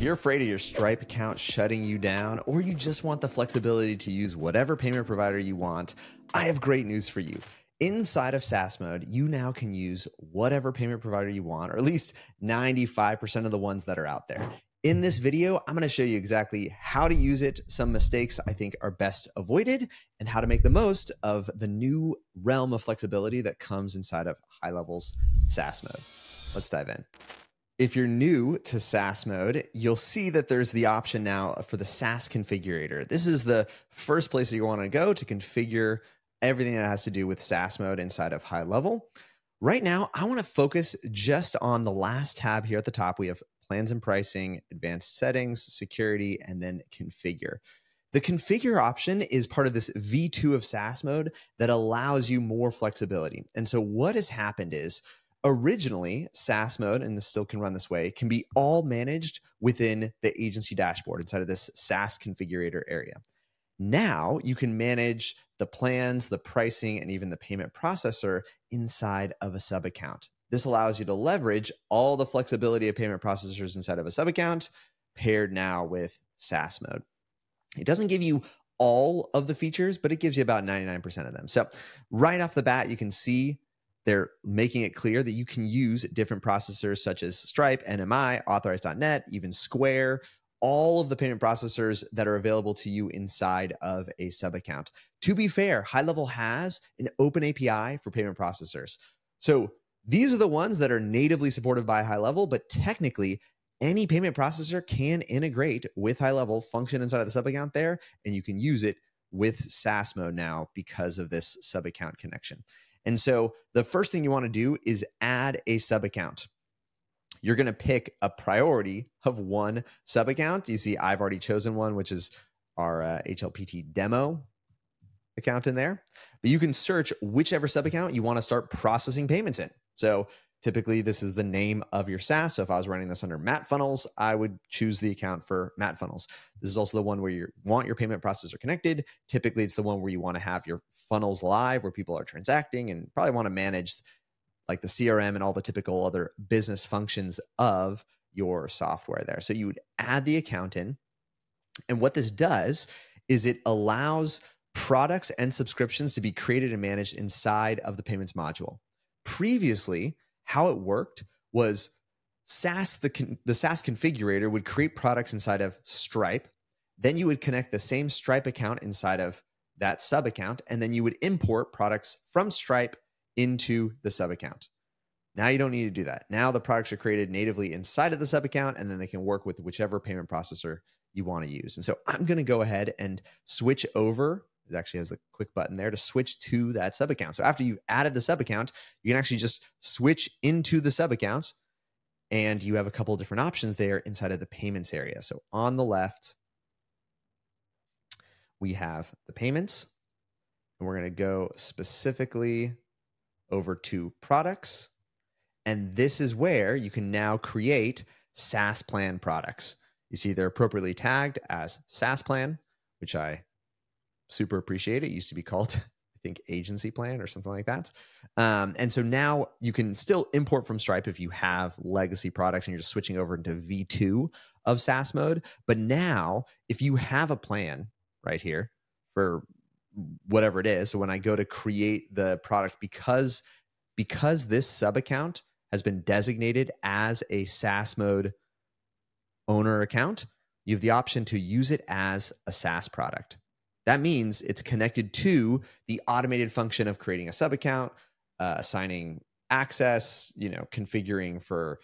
You're afraid of your Stripe account shutting you down, or you just want the flexibility to use whatever payment provider you want, I have great news for you. Inside of SaaS mode, you now can use whatever payment provider you want, or at least 95% of the ones that are out there. In this video, I'm going to show you exactly how to use it, some mistakes I think are best avoided, and how to make the most of the new realm of flexibility that comes inside of high levels SaaS mode. Let's dive in. If you're new to SaaS mode, you'll see that there's the option now for the SaaS configurator. This is the first place that you want to go to configure everything that has to do with SaaS mode inside of high level. Right now, I want to focus just on the last tab here at the top. We have plans and pricing, advanced settings, security, and then configure. The configure option is part of this V2 of SaaS mode that allows you more flexibility. And so, what has happened is originally SaaS mode, and this still can run this way, can be all managed within the agency dashboard inside of this SaaS configurator area. Now you can manage the plans, the pricing, and even the payment processor inside of a sub account. This allows you to leverage all the flexibility of payment processors inside of a sub account paired now with SaaS mode. It doesn't give you all of the features, but it gives you about 99% of them. So, right off the bat, you can see they're making it clear that you can use different processors such as Stripe, NMI, Authorize.net, even Square, all of the payment processors that are available to you inside of a sub account. To be fair, High Level has an open API for payment processors. So these are the ones that are natively supported by High Level, but technically, any payment processor can integrate with High Level, function inside of the sub account there, and you can use it with SaaS mode now because of this sub account connection. And so the first thing you want to do is add a sub account. You're going to pick a priority of one sub account. You see, I've already chosen one, which is our uh, HLPT demo account in there. But you can search whichever sub account you want to start processing payments in. So typically, this is the name of your SaaS. So if I was running this under Matt Funnels, I would choose the account for Matt Funnels. This is also the one where you want your payment processor connected. Typically, it's the one where you want to have your funnels live, where people are transacting, and probably want to manage like the CRM and all the typical other business functions of your software there. So you would add the account in. And what this does is it allows products and subscriptions to be created and managed inside of the payments module. Previously, how it worked was SaaS the the SaaS configurator would create products inside of Stripe, then you would connect the same Stripe account inside of that sub account and then you would import products from Stripe into the sub account. Now you don't need to do that. Now the products are created natively inside of the sub account and then they can work with whichever payment processor you want to use. And so I'm going to go ahead and switch over. It actually has a quick button there to switch to that sub account. So after you've added the sub account, you can actually just switch into the sub account and you have a couple of different options there inside of the payments area. So on the left, we have the payments and we're going to go specifically over to products. And this is where you can now create SaaS plan products. You see, they're appropriately tagged as SaaS plan, which I super appreciate. It used to be called, I think, agency plan or something like that. Um, and so now you can still import from Stripe if you have legacy products and you're just switching over into V2 of SaaS mode. But now, if you have a plan right here for whatever it is. So when I go to create the product, because because this sub account has been designated as a SaaS mode owner account, you have the option to use it as a SaaS product. That means it's connected to the automated function of creating a sub account, uh, assigning access, you know, configuring for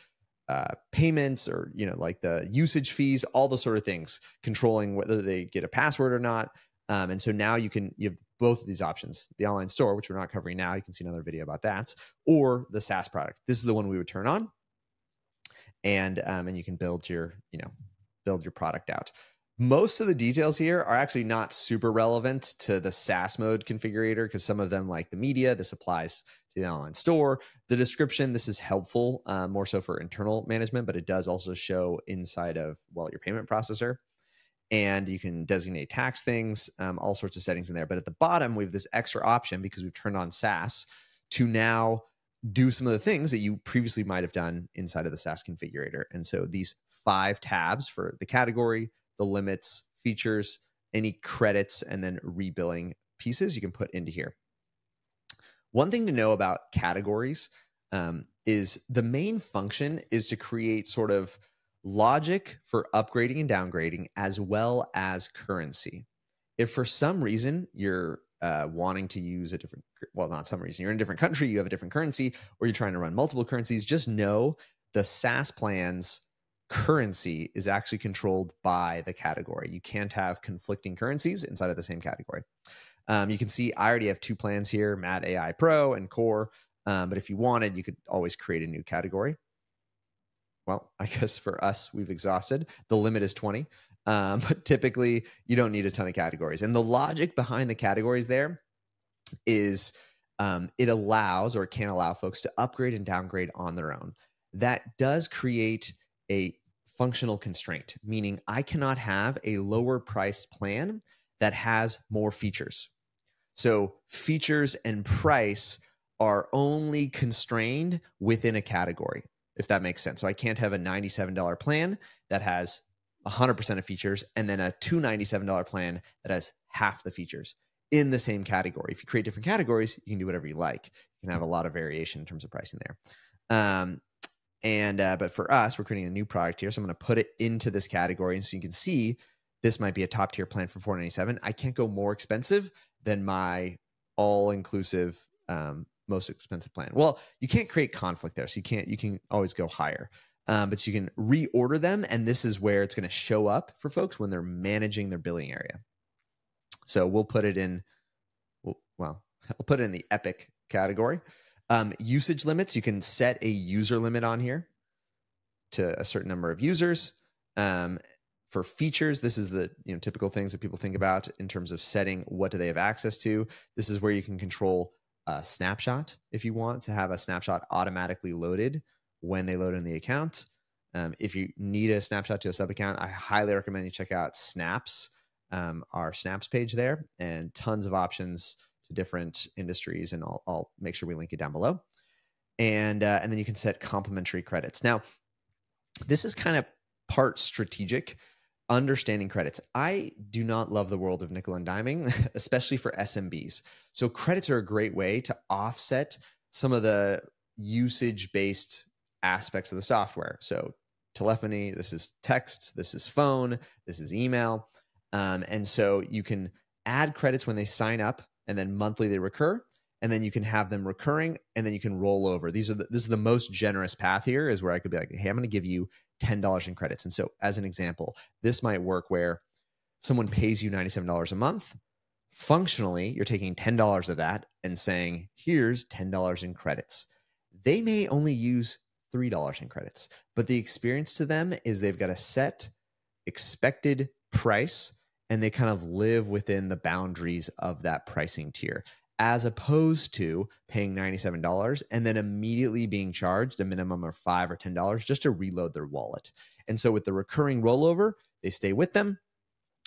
uh, payments or you know like the usage fees, all the sort of things, controlling whether they get a password or not, um, and so now you can you have both of these options: the online store, which we're not covering now. You can see another video about that, or the SaaS product. This is the one we would turn on, and um, and you can build your you know build your product out. Most of the details here are actually not super relevant to the SaaS mode configurator because some of them, like the media, this applies to the online store. The description, this is helpful uh, more so for internal management, but it does also show inside of well your payment processor and you can designate tax things, um, all sorts of settings in there. But at the bottom, we have this extra option because we've turned on SaaS to now do some of the things that you previously might have done inside of the SaaS configurator. And so these five tabs for the category, the limits, features, any credits, and then rebilling pieces you can put into here. One thing to know about categories um, is the main function is to create sort of logic for upgrading and downgrading as well as currency. If for some reason you're uh, wanting to use a different, well, not some reason, you're in a different country, you have a different currency, or you're trying to run multiple currencies, just know the SaaS plans currency is actually controlled by the category. You can't have conflicting currencies inside of the same category. Um, you can see I already have two plans here, Matt AI Pro and Core. Um, but if you wanted, you could always create a new category. Well, I guess for us, we've exhausted. The limit is 20. Um, but typically, you don't need a ton of categories. And the logic behind the categories there is um, it allows or can allow folks to upgrade and downgrade on their own. That does create a functional constraint, meaning I cannot have a lower priced plan that has more features. So, features and price are only constrained within a category, if that makes sense. So, I can't have a $97 plan that has 100% of features and then a $297 plan that has half the features in the same category. If you create different categories, you can do whatever you like. You can have a lot of variation in terms of pricing there. Um, and uh, but for us, we're creating a new product here, so I'm going to put it into this category, and so you can see this might be a top tier plan for 497. I can't go more expensive than my all inclusive um, most expensive plan. Well, you can't create conflict there, so you can't. You can always go higher, um, but you can reorder them, and this is where it's going to show up for folks when they're managing their billing area. So we'll put it in. Well, I'll put it in the Epic category. Um, usage limits. You can set a user limit on here to a certain number of users. Um, for features this is the you know typical things that people think about in terms of setting what do they have access to this is where you can control a snapshot if you want to have a snapshot automatically loaded when they load in the account um, if you need a snapshot to a sub account i highly recommend you check out snaps um, our snaps page there and tons of options to different industries and i'll, I'll make sure we link it down below and uh, and then you can set complimentary credits now this is kind of part strategic understanding credits. I do not love the world of nickel and diming, especially for SMBs. So credits are a great way to offset some of the usage based aspects of the software. So telephony, this is text, this is phone, this is email. Um, and so you can add credits when they sign up and then monthly they recur and then you can have them recurring and then you can roll over. These are the, this is the most generous path here is where i could be like hey i'm going to give you $10 in credits. And so as an example this might work where someone pays you $97 a month. Functionally you're taking $10 of that and saying here's $10 in credits. They may only use $3 in credits but the experience to them is they've got a set expected price and they kind of live within the boundaries of that pricing tier as opposed to paying $97 and then immediately being charged a minimum of 5 or $10 just to reload their wallet. And so with the recurring rollover, they stay with them.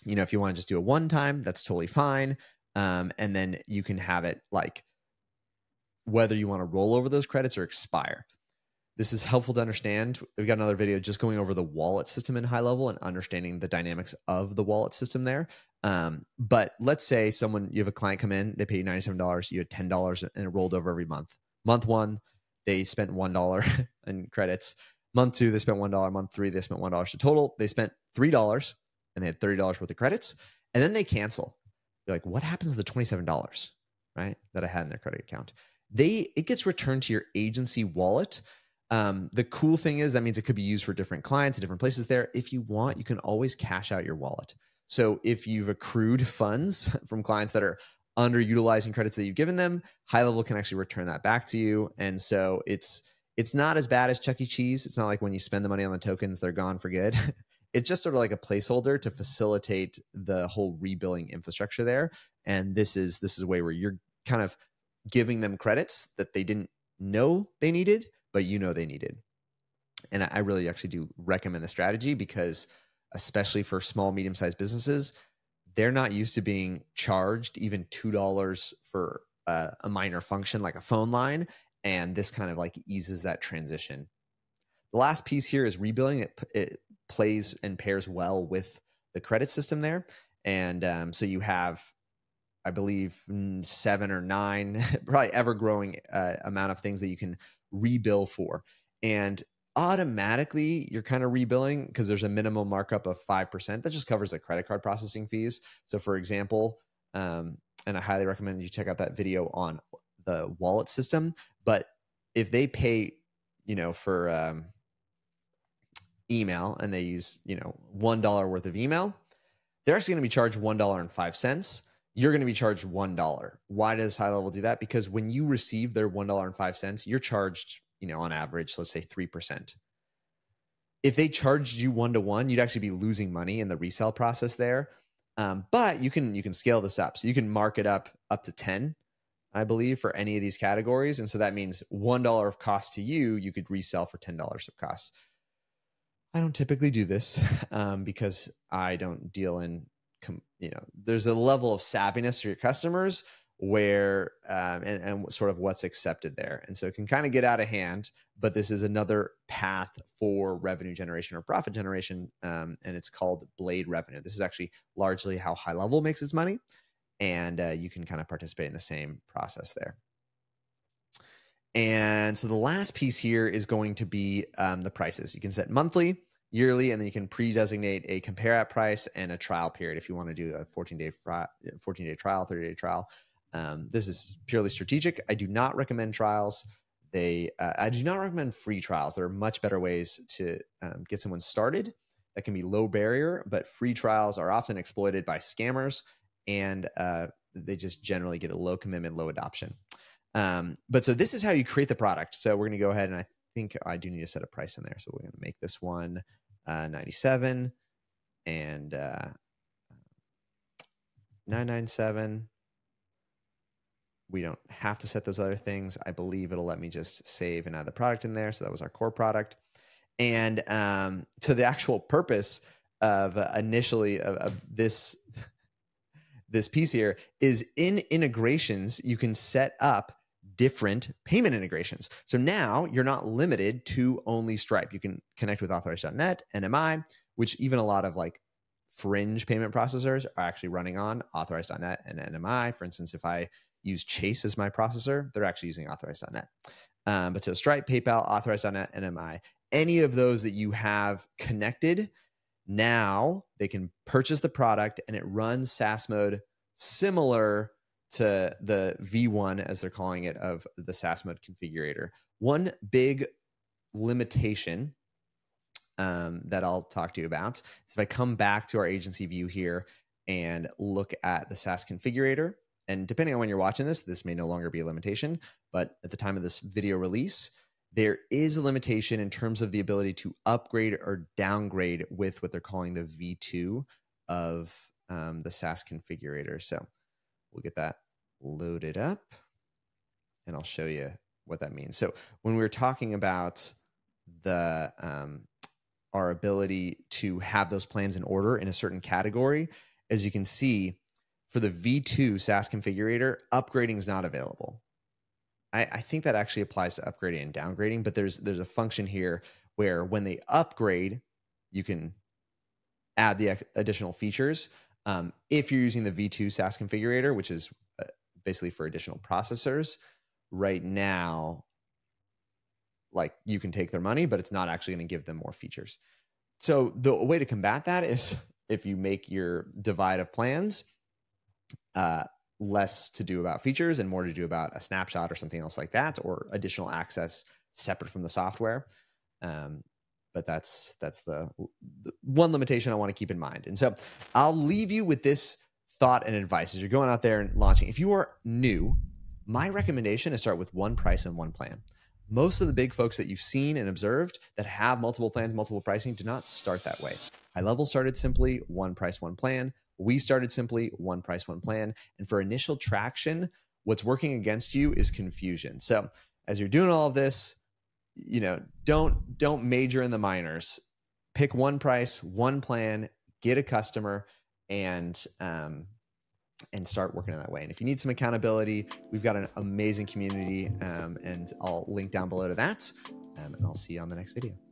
You know, if you want to just do a one time, that's totally fine. Um, and then you can have it like whether you want to roll over those credits or expire. This is helpful to understand. We've got another video just going over the wallet system in high level and understanding the dynamics of the wallet system there. Um, but let's say someone you have a client come in, they pay you $97, you had $10 and it rolled over every month. Month one, they spent $1 in credits. Month two, they spent $1. Month three, they spent $1 to total. They spent $3 and they had $30 worth of credits. And then they cancel. They're like, what happens to the $27, right? That I had in their credit account? They it gets returned to your agency wallet um, the cool thing is that means it could be used for different clients at different places there. If you want, you can always cash out your wallet. So if you've accrued funds from clients that are underutilizing credits that you've given them, high level can actually return that back to you. And so it's it's not as bad as Chuck E. Cheese. It's not like when you spend the money on the tokens, they're gone for good. it's just sort of like a placeholder to facilitate the whole rebilling infrastructure there. And this is this is a way where you're kind of giving them credits that they didn't know they needed but you know they needed. And I really actually do recommend the strategy because, especially for small, medium sized businesses, they're not used to being charged even $2 for uh, a minor function like a phone line. and this kind of like eases that transition. The last piece here is rebilling. It, it plays and pairs well with the credit system there, and um, so you have, I believe, seven or nine, probably ever growing uh, amount of things that you can rebill for. And automatically you're kind of rebilling because there's a minimum markup of 5% that just covers the credit card processing fees. So for example, um, and I highly recommend you check out that video on the wallet system, but if they pay, you know, for um, email and they use, you know, $1 worth of email, they're actually going to be charged $1.05 you're going to be charged one dollar. Why does high level do that? Because when you receive their one dollar and five cents you're charged you know on average let's say 3% if they charged you one to one you'd actually be losing money in the resale process there. Um, but you can you can scale this up. So you can mark it up up to 10 I believe, for any of these categories. And so that means $1 of cost to you, you could resell for $10 of cost. I don't typically do this um, because I don't deal in, you know, there's a level of savviness for your customers where, um, and, and sort of what's accepted there. And so it can kind of get out of hand, but this is another path for revenue generation or profit generation. Um, and it's called blade revenue. This is actually largely how high level makes its money and uh, you can kind of participate in the same process there. And so the last piece here is going to be um, the prices. You can set monthly, yearly, and then you can pre-designate a compare at price and a trial period if you want to do a 14 day 14 day trial, 30 day trial. Um, this is purely strategic. I do not recommend trials. They, uh, I do not recommend free trials. There are much better ways to um, get someone started that can be low barrier, but free trials are often exploited by scammers and uh, they just generally get a low commitment, low adoption. Um, but so this is how you create the product. So we're going to go ahead and I think I do need to set a price in there. So we're going to make this one uh, 97 and uh, 997. We don't have to set those other things. I believe it'll let me just save and add the product in there. So that was our core product. And um, to the actual purpose of uh, initially of, of this this piece here is in integrations, you can set up different payment integrations. So now you're not limited to only Stripe. You can connect with authorize.net, NMI, which even a lot of like fringe payment processors are actually running on authorize.net and NMI. For instance, if I use Chase as my processor, they're actually using authorize.net. Um, but so Stripe, PayPal, authorize.net, NMI, any of those that you have connected now they can purchase the product and it runs SaaS mode similar to the V1, as they're calling it, of the SaaS mode configurator. One big limitation um, that I'll talk to you about is if I come back to our agency view here and look at the SaaS configurator, and depending on when you're watching this, this may no longer be a limitation, but at the time of this video release, there is a limitation in terms of the ability to upgrade or downgrade with what they're calling the V2 of um, the SaaS configurator. So we'll get that loaded up and I'll show you what that means. So when we were talking about the um, our ability to have those plans in order in a certain category, as you can see, for the V2 SaaS configurator, upgrading is not available. I, I think that actually applies to upgrading and downgrading, but there's there's a function here where when they upgrade, you can add the additional features. Um, if you're using the V2 SaaS configurator, which is uh, basically for additional processors, right now, like you can take their money, but it's not actually going to give them more features. So the way to combat that is if you make your divide of plans, uh, less to do about features and more to do about a snapshot or something else like that, or additional access separate from the software. Um, but that's that's the, the one limitation I want to keep in mind. And so I'll leave you with this thought and advice as you're going out there and launching. If you are new, my recommendation is start with one price and one plan. Most of the big folks that you've seen and observed that have multiple plans, multiple pricing, do not start that way. High level started simply one price, one plan. We started simply one price, one plan. And for initial traction, what's working against you is confusion. So as you're doing all of this, you know, don't don't major in the minors. Pick one price, one plan, get a customer, and um, and start working in that way. And if you need some accountability, we've got an amazing community, um, and I'll link down below to that. Um, and I'll see you on the next video.